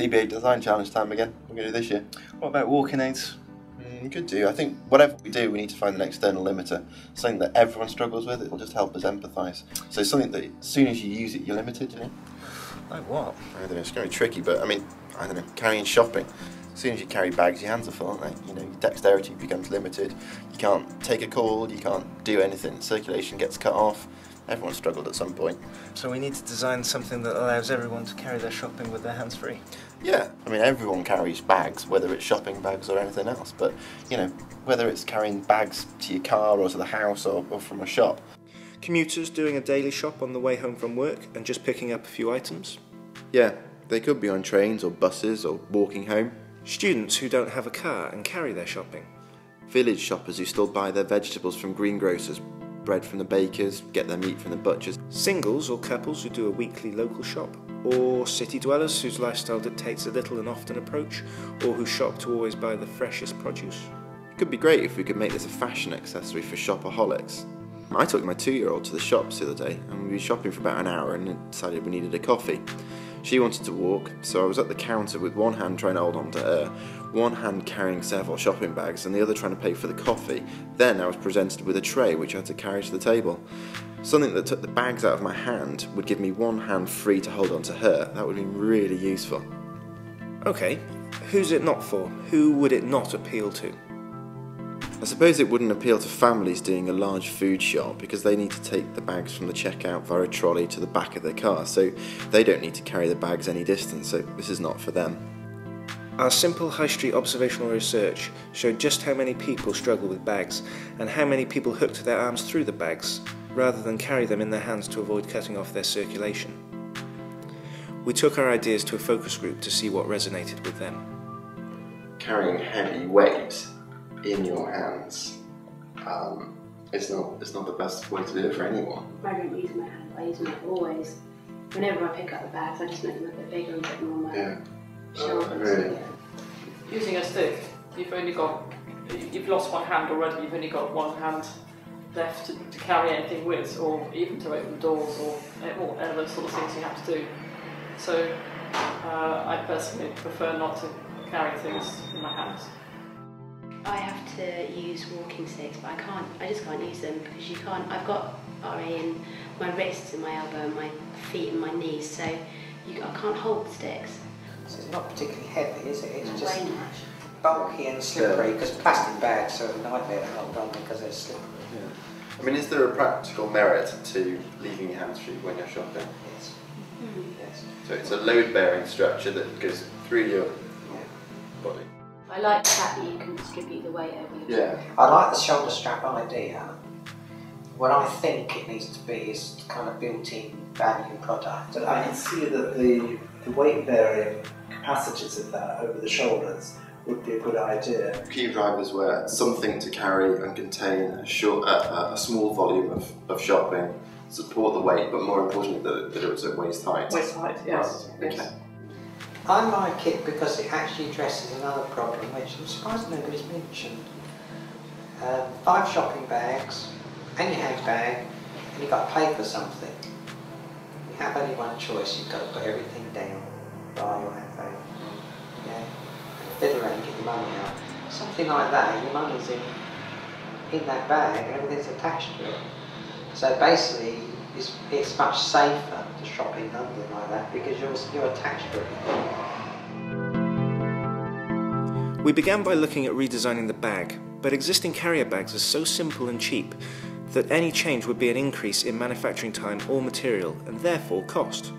DBA Design Challenge time again. We're going to do this year. What about walking aids? Mm, could do. I think whatever we do, we need to find an external limiter. Something that everyone struggles with. It will just help us empathise. So something that as soon as you use it, you're limited. You know. Like what? I don't know. It's going to be tricky, but I mean, I don't know. Carrying shopping. As soon as you carry bags, your hands are full, aren't they? You know, your dexterity becomes limited. You can't take a call. You can't do anything. Circulation gets cut off. Everyone struggled at some point. So we need to design something that allows everyone to carry their shopping with their hands free. Yeah, I mean everyone carries bags, whether it's shopping bags or anything else. But you know, whether it's carrying bags to your car or to the house or, or from a shop. Commuters doing a daily shop on the way home from work and just picking up a few items. Yeah, they could be on trains or buses or walking home. Students who don't have a car and carry their shopping. Village shoppers who still buy their vegetables from greengrocers, bread from the bakers, get their meat from the butchers. Singles or couples who do a weekly local shop. Or city dwellers whose lifestyle dictates a little and often approach, or who shop to always buy the freshest produce. It could be great if we could make this a fashion accessory for shopaholics. I took my two year old to the shops the other day and we were shopping for about an hour and decided we needed a coffee. She wanted to walk, so I was at the counter with one hand trying to hold on to her, one hand carrying several shopping bags, and the other trying to pay for the coffee. Then I was presented with a tray which I had to carry to the table. Something that took the bags out of my hand would give me one hand free to hold on to her. That would be really useful. Okay, who's it not for? Who would it not appeal to? I suppose it wouldn't appeal to families doing a large food shop because they need to take the bags from the checkout via a trolley to the back of their car, so they don't need to carry the bags any distance, so this is not for them. Our simple high street observational research showed just how many people struggle with bags and how many people hooked their arms through the bags rather than carry them in their hands to avoid cutting off their circulation. We took our ideas to a focus group to see what resonated with them. Carrying heavy weight in your hands um, it's not it's not the best way to do it for anyone. I don't use my hand. I use my always. Whenever I pick up the bags, I just make them a bit bigger and put them on my Yeah. shoulders. Oh, really? Using a stick, you've only got, you've lost one hand already, you've only got one hand left to, to carry anything with, or even to open doors, or all other sort of things you have to do. So uh, I personally prefer not to carry things in my hands. I have to use walking sticks, but I can't. I just can't use them because you can't. I've got RA in my wrists and my elbow and my feet and my knees, so you, I can't hold the sticks. So it's not particularly heavy, is it? It's Not just bulky and slippery because plastic bags are a nightmare to hold on because they're slippery. I mean, is there a practical merit to leaving your hands free when you're shopping? Yes. Hmm. Yes. So it's a load-bearing structure that goes through your body. I like the fact that you can distribute the weight over your Yeah. I like the shoulder strap idea. What I think it needs to be is kind of built-in value product. But I can see that the, the weight bearing capacities of that over the shoulders would be a good idea. Key drivers were something to carry and contain a, short, uh, a small volume of, of shopping, support the weight, but more importantly that it, that it was at waist height. Waist height, yes. Right, yes. Okay. I like it because it actually addresses another problem which I'm surprised nobody's mentioned. Um, five shopping bags and your handbag and you've got to pay for something. You have only one choice, you've got to put everything down, buy your handbag. Yeah. Around get your money out. Something like that, your money's in in that bag and everything's attached to it. So basically it's, it's much safer to shop in London like that because you're, you're attached to everything. We began by looking at redesigning the bag, but existing carrier bags are so simple and cheap that any change would be an increase in manufacturing time or material and therefore cost.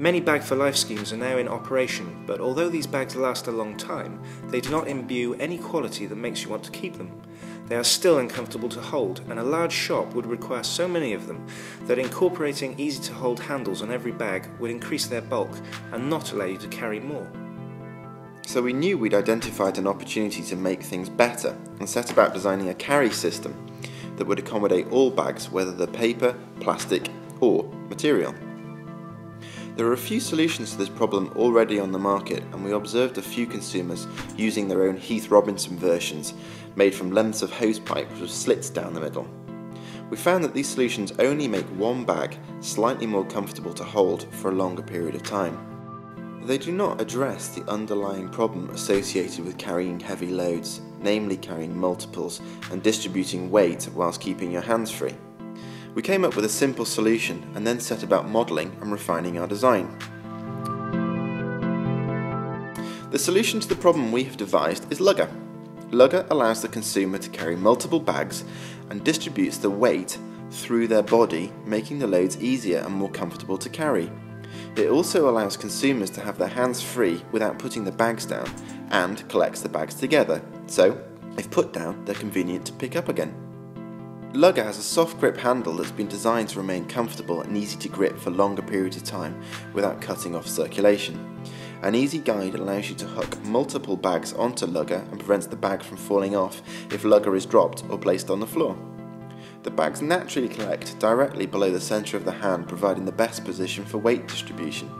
Many Bag for Life schemes are now in operation, but although these bags last a long time, they do not imbue any quality that makes you want to keep them. They are still uncomfortable to hold, and a large shop would require so many of them that incorporating easy to hold handles on every bag would increase their bulk and not allow you to carry more. So we knew we'd identified an opportunity to make things better and set about designing a carry system that would accommodate all bags, whether they're paper, plastic, or material. There are a few solutions to this problem already on the market, and we observed a few consumers using their own Heath Robinson versions, made from lengths of hosepipes with slits down the middle. We found that these solutions only make one bag slightly more comfortable to hold for a longer period of time. they do not address the underlying problem associated with carrying heavy loads, namely carrying multiples and distributing weight whilst keeping your hands free. We came up with a simple solution and then set about modelling and refining our design. The solution to the problem we have devised is Lugga. Lugga allows the consumer to carry multiple bags and distributes the weight through their body, making the loads easier and more comfortable to carry. It also allows consumers to have their hands free without putting the bags down and collects the bags together, so if put down, they're convenient to pick up again. Lugga has a soft grip handle that's been designed to remain comfortable and easy to grip for longer periods of time without cutting off circulation. An easy guide allows you to hook multiple bags onto Lugga and prevents the bag from falling off if Lugga is dropped or placed on the floor. The bags naturally collect directly below the centre of the hand, providing the best position for weight distribution.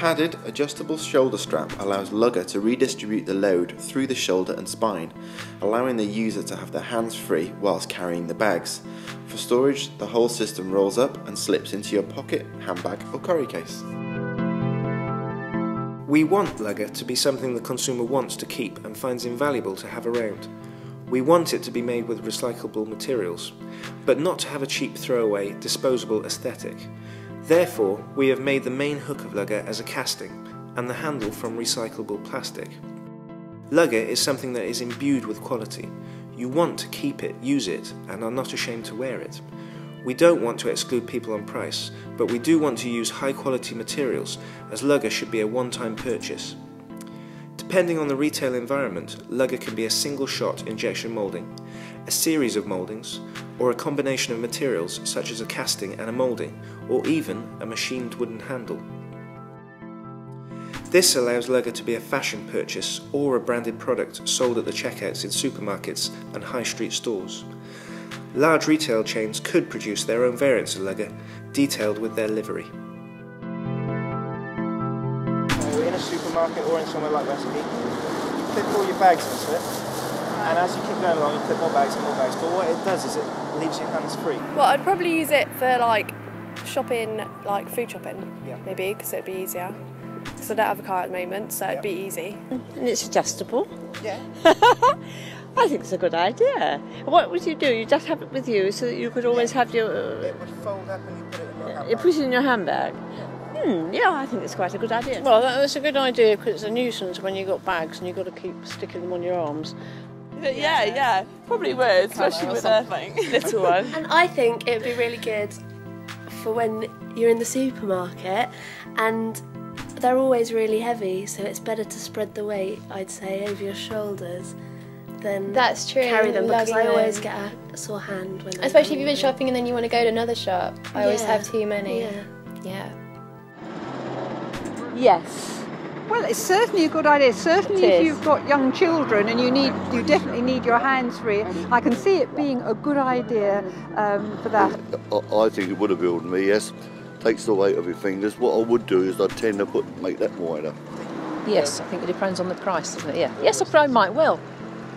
Padded, adjustable shoulder strap allows Lugga to redistribute the load through the shoulder and spine, allowing the user to have their hands free whilst carrying the bags. For storage, the whole system rolls up and slips into your pocket, handbag, or curry case. We want Lugga to be something the consumer wants to keep and finds invaluable to have around. We want it to be made with recyclable materials, but not to have a cheap throwaway, disposable aesthetic. Therefore, we have made the main hook of Lugga as a casting and the handle from recyclable plastic. Lugga is something that is imbued with quality. You want to keep it, use it, and are not ashamed to wear it. We don't want to exclude people on price, but we do want to use high quality materials, as Lugga should be a one time purchase. Depending on the retail environment, Lugga can be a single shot injection moulding, a series of mouldings, or a combination of materials such as a casting and a moulding, or even a machined wooden handle. This allows Lugga to be a fashion purchase or a branded product sold at the checkouts in supermarkets and high street stores. Large retail chains could produce their own variants of Lugga, detailed with their livery. in a supermarket or in somewhere like you clip all your bags into it, and as you keep going along, you put more bags and more bags. But what it does is it leaves your hands free. Well, I'd probably use it for like shopping, like food shopping, Yeah. maybe, because it'd be easier. Because I don't have a car at the moment, so it'd be easy. And it's adjustable. Yeah. I think it's a good idea. What would you do? You just have it with you so that you could always have your. It would fold up and you put it in your handbag. You handbag. put it in your handbag. Hmm, yeah, I think it's quite a good idea. Well, that- that's a good idea because it's a nuisance when you've got bags and you've got to keep sticking them on your arms. Yeah, yeah, probably would, especially with a little one. And I think it would be really good for when you're in the supermarket and they're always really heavy, so it's better to spread the weight, I'd say, over your shoulders than That's true, carry them because I always them. get a sore hand when I'm Especially if you've been shopping and then you want to go to another shop. I always have too many. yeah. Yeah. Yes. Well, it's certainly a good idea. Certainly, if you've got young children and you need, you definitely need your hands free. I can see it being a good idea um, for that. I, I think it would have built me, yes. Takes the weight of your fingers. What I would do is I'd tend to put make that wider. Yes, I think it depends on the price, doesn't it? Yeah. Yes, I probably might well.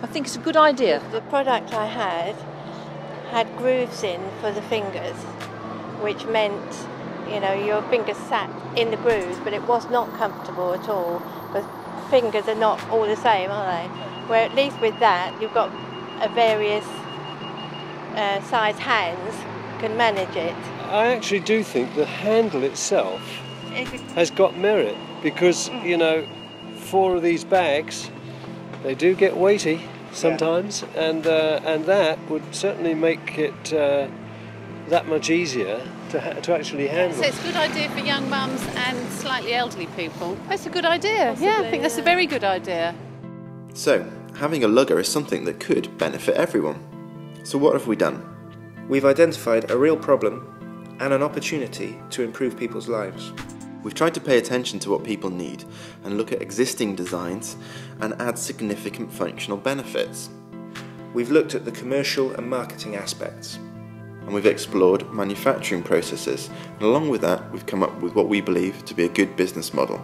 I think it's a good idea. The product I had had grooves in for the fingers, which meant, you know, your fingers sat in the grooves, but it was not comfortable at all. Because fingers are not all the same, are they? Where at least with that, you've got a various uh, size hands can manage it. I actually do think the handle itself has got merit because, you know, four of these bags, they do get weighty sometimes, and, uh, and that would certainly make it uh, that much easier to, ha- to actually handle. So it's a good idea for young mums and slightly elderly people. That's a good idea. yeah, I think that's a very good idea. So, having a lugger is something that could benefit everyone. So, what have we done? We've identified a real problem and an opportunity to improve people's lives. We've tried to pay attention to what people need and look at existing designs and add significant functional benefits. We've looked at the commercial and marketing aspects. And we've explored manufacturing processes, and along with that, we've come up with what we believe to be a good business model.